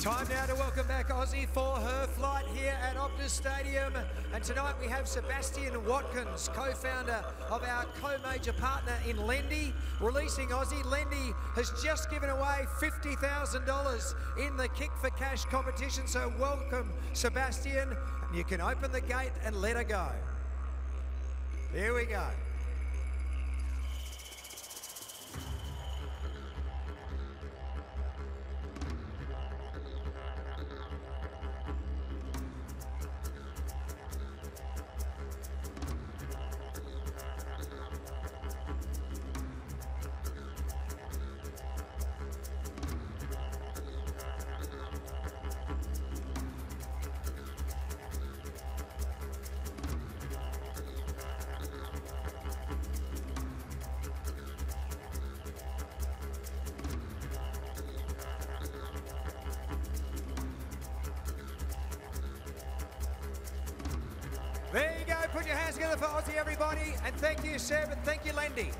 Time now to welcome back Auzzie for her flight here at Optus Stadium. And tonight we have Sebastian Watkins, co-founder of our co-major partner in Lendi, releasing Auzzie. Lendi has just given away $50,000 in the Kick for Cash competition. So welcome, Sebastian. You can open the gate and let her go. Here we go. Put your hands together for Auzzie, everybody. And thank you, Seb, and thank you, Lendi.